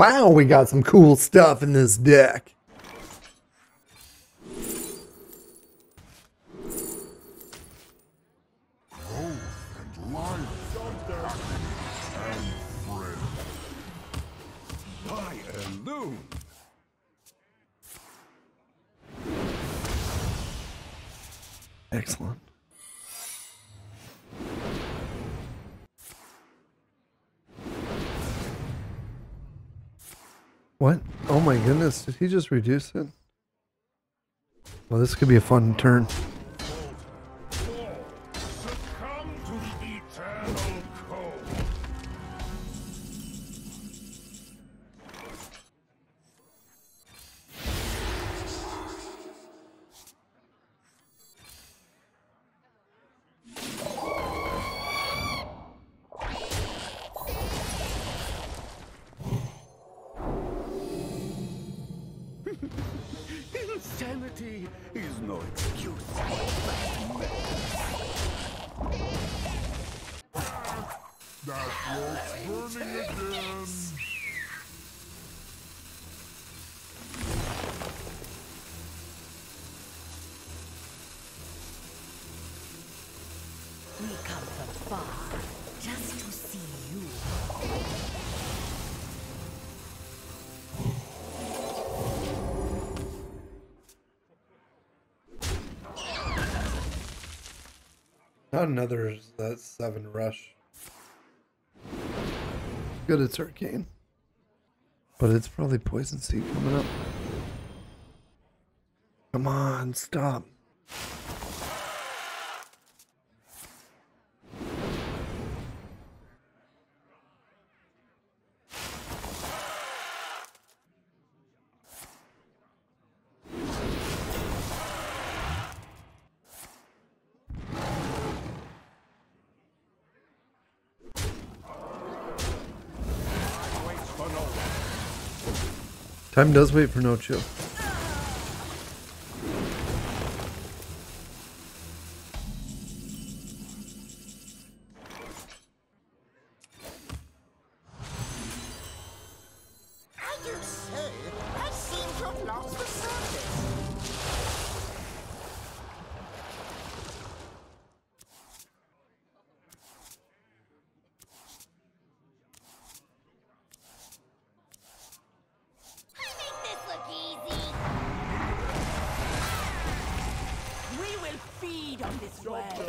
Wow, we got some cool stuff in this deck. Excellent. What? Oh my goodness, did he just reduce it? Well, this could be a fun turn. Insanity is no excuse. That rope's burning again. Not another that seven rush. Good, it's hurricane, But it's probably poison seed coming up. Come on, stop. Time does wait for no chill.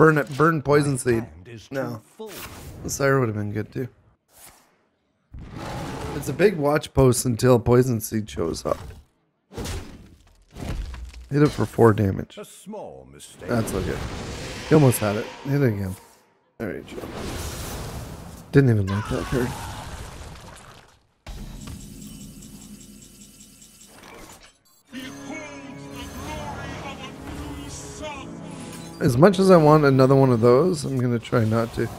Burn it, burn poison seed. Hand is too No. The Sire would have been good too. It's a big watch post until poison seed shows up. Hit it for four damage. A small mistake. That's okay. He almost had it. Hit it again. Alright, Joe. Didn't even like that card. As much as I want another one of those, I'm gonna try not to.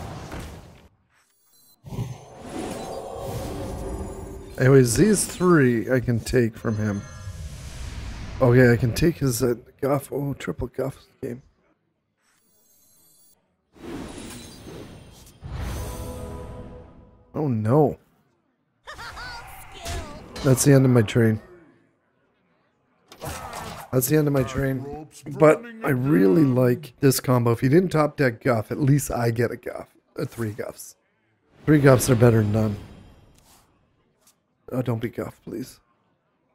Anyways, these three I can take from him. Okay, I can take his uh, guff. Oh, triple guff game. Oh no. That's the end of my train. That's the end of my train. But I really like this combo. If he didn't top deck guff, at least I get a guff. Uh, three guffs. Three guffs are better than none. Oh, don't be guff, please.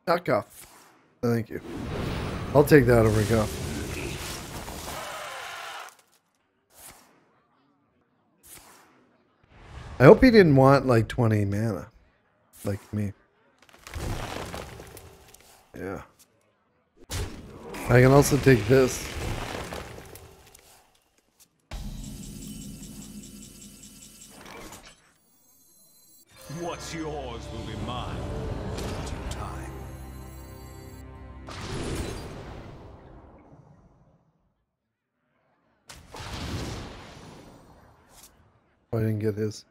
Not guff. Thank you. I'll take that over guff. I hope he didn't want like 20 mana. Like me. Yeah. I can also take this. What's yours will be mine. Due time. Oh, I didn't get his.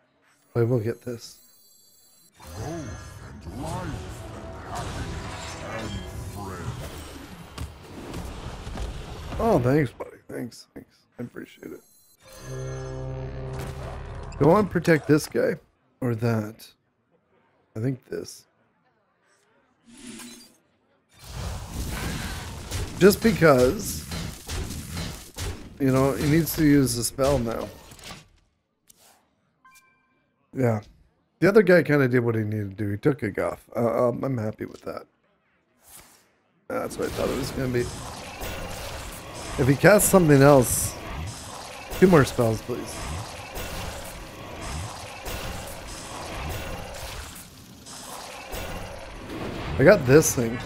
I will get this. And Oh, thanks, buddy. Thanks, thanks. I appreciate it. Do I want to protect this guy? Or that? I think this. Just because... You know, he needs to use the spell now. Yeah. The other guy kind of did what he needed to do. He took a guff. Uh, um, I'm happy with that. That's what I thought it was going to be. If he casts something else, two more spells, please. I got this thing,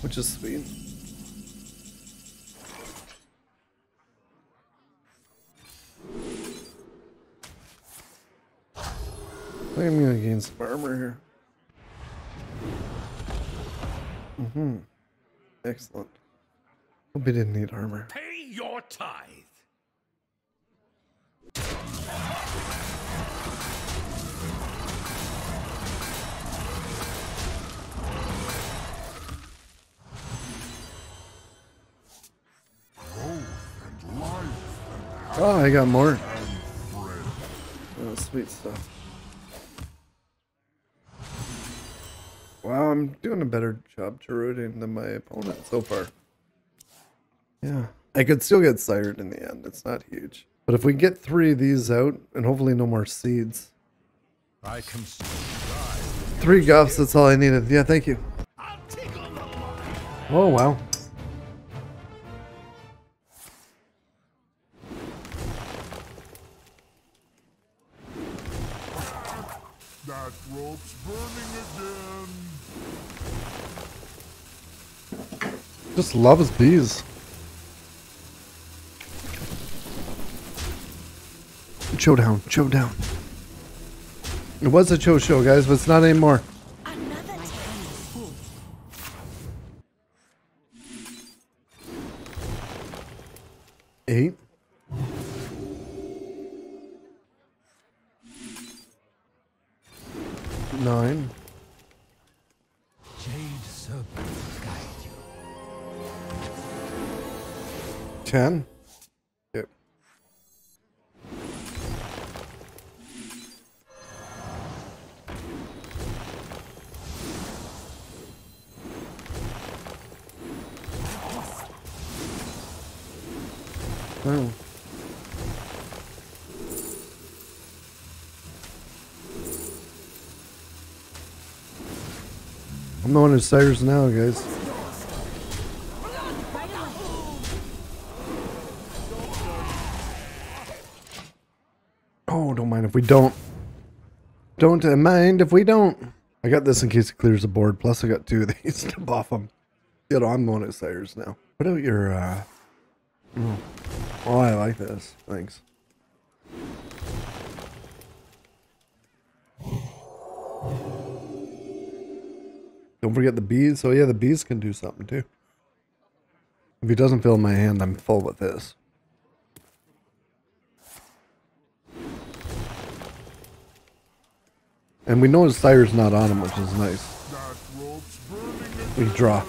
which is sweet. I I'm gonna gain some armor here. Mm-hmm. Excellent. Hope he didn't need armor. Pay your tithe. Oh, I got more. Oh, sweet stuff. Wow, I'm doing a better job Cheruting than my opponent so far. Yeah. I could still get sired in the end. It's not huge. But if we get three of these out, and hopefully no more seeds. I can Three guffs, that's all I needed. Yeah, thank you. I'll tickle the mind. Oh, wow. That rope's burning again. Just loves bees. Showdown, showdown. It was a show show, guys, but it's not anymore. Eight. Nine. Ten. I'm the one who sires now, guys. Oh, don't mind if we don't. Don't mind if we don't. I got this in case it clears the board. Plus, I got two of these to buff them. You know, I'm one who sires now. Put out your, uh... Oh I like this. Thanks. Don't forget the bees. Oh, yeah, the bees can do something, too. If he doesn't fill my hand, I'm full with this. And we know his sire's not on him, which is nice. We draw.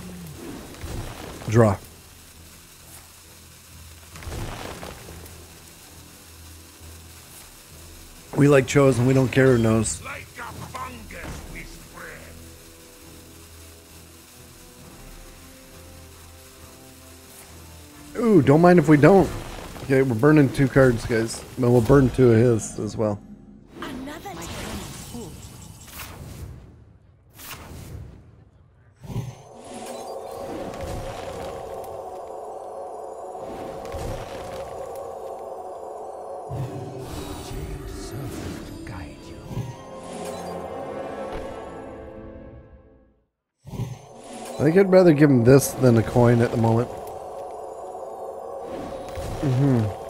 Draw. We like chosen, we don't care who knows. Ooh, don't mind if we don't. Okay, we're burning two cards, guys. But we'll burn two of his as well. Another tiny fool. Jade serpent guide you. I think I'd rather give him this than a coin at the moment. Mm-hmm.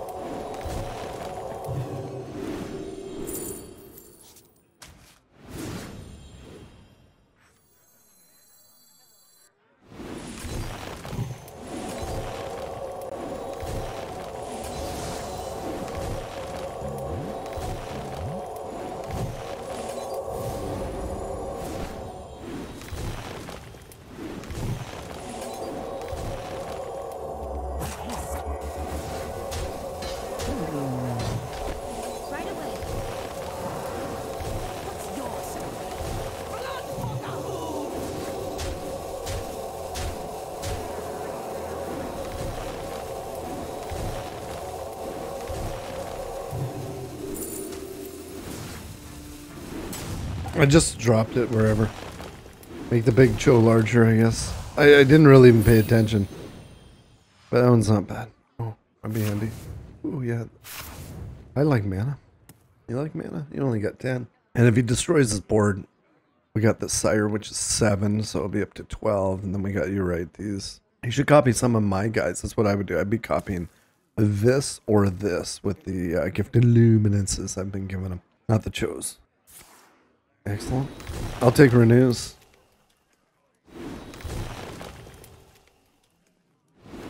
I just dropped it wherever. Make the big cho larger, I guess. I, I didn't really even pay attention. But that one's not bad. Oh, that'd be handy. Oh, yeah. I like mana. You like mana? You only got 10. And if he destroys his board, we got the Sire, which is 7, so it'll be up to 12. And then we got you right, these. You should copy some of my guys. That's what I would do. I'd be copying this or this with the uh, gifted luminances I've been giving him. Not the chose. Excellent. I'll take renews.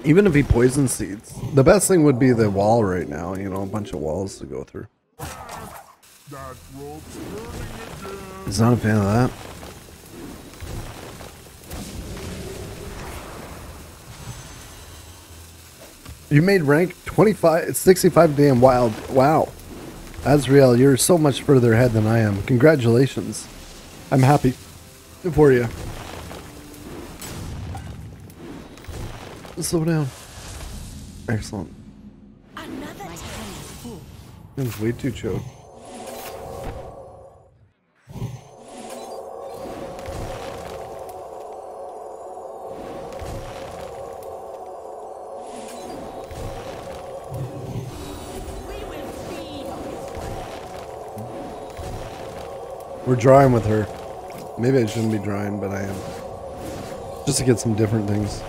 Even if he poison seeds, the best thing would be the wall right now. You know, a bunch of walls to go through. He's not a fan of that. You made rank 25, 65 damn wild. Wow. Azrael, you're so much further ahead than I am. Congratulations. I'm happy for you. Slow down. Excellent. Another time. It's way too choked. We're drawing with her. Maybe I shouldn't be drawing, but I am. Just to get some different things.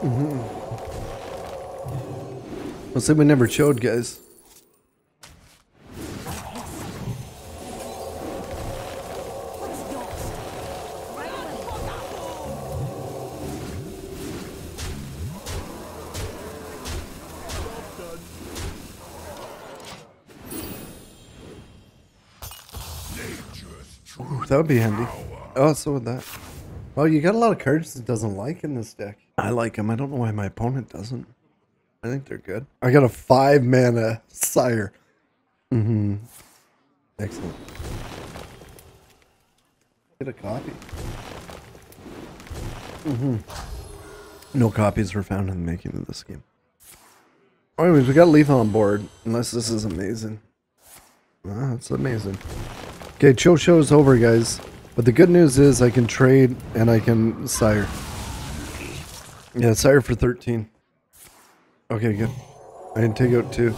Mm-hmm. Let's say we never showed, guys. That would be handy. Oh, so would that. Well, you got a lot of cards that doesn't like in this deck. I like them. I don't know why my opponent doesn't. I think they're good. I got a five mana sire. Mm-hmm. Excellent. Get a copy. Mm-hmm. No copies were found in the making of this game. Anyways, we got Lethal on board. Unless this is amazing. Ah, that's amazing. Okay, Cho show's over, guys. But the good news is I can trade and I can sire. Yeah, sire for 13. Okay, good. I can take out two.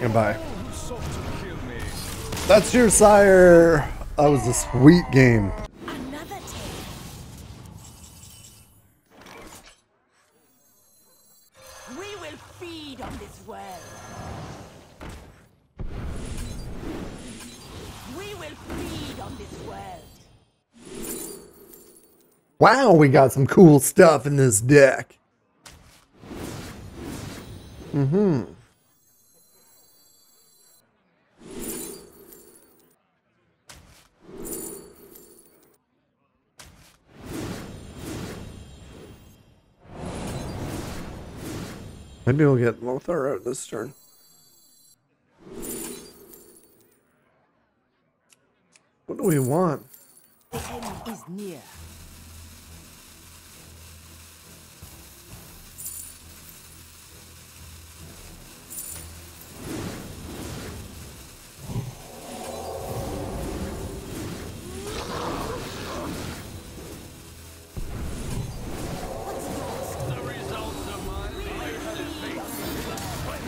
Goodbye. Who sought to kill me? That's your sire. That was a sweet game. We will feed on this world. We will feed on this world. Wow, we got some cool stuff in this deck. Mm-hmm. Maybe we'll get Lothar out this turn. What do we want? The end is near.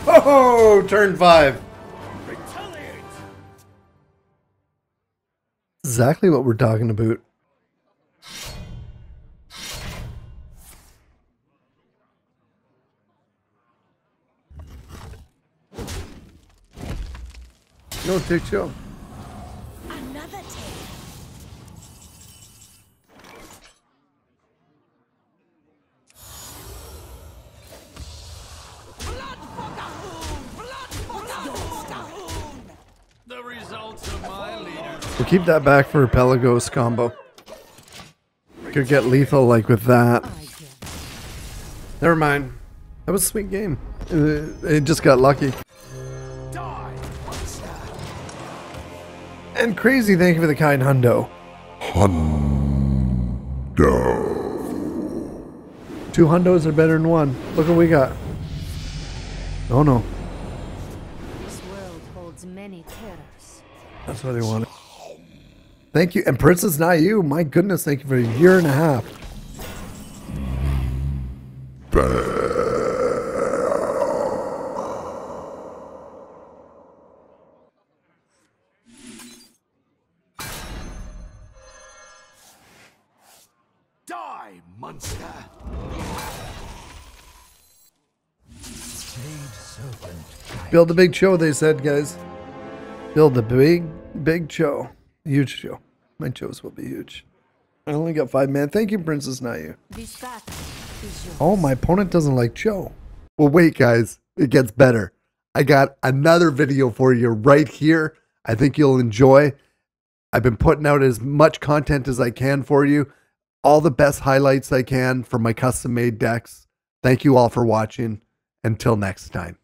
Oh, turn five. Retaliate. Exactly what we're talking about. No, take show. We'll keep that back for Pelagos combo. Could get lethal like with that. Never mind. That was a sweet game. Uh, It just got lucky. And crazy, thank you for the kind hundo. Hundo. Two hundos are better than one. Look what we got. Oh no, This world holds many terrors. that's what I wanted. Thank you. And Princess Not You, my goodness, thank you for a year and a half. Die, monster. Build a big show, they said, guys. Build a big, big show. Huge show. My shows will be huge. I only got five man. Thank you, Princess yours. Oh, my opponent doesn't like Joe. Well, wait, guys. It gets better. I got another video for you right here. I think you'll enjoy. I've been putting out as much content as I can for you. All the best highlights I can from my custom made decks. Thank you all for watching. Until next time.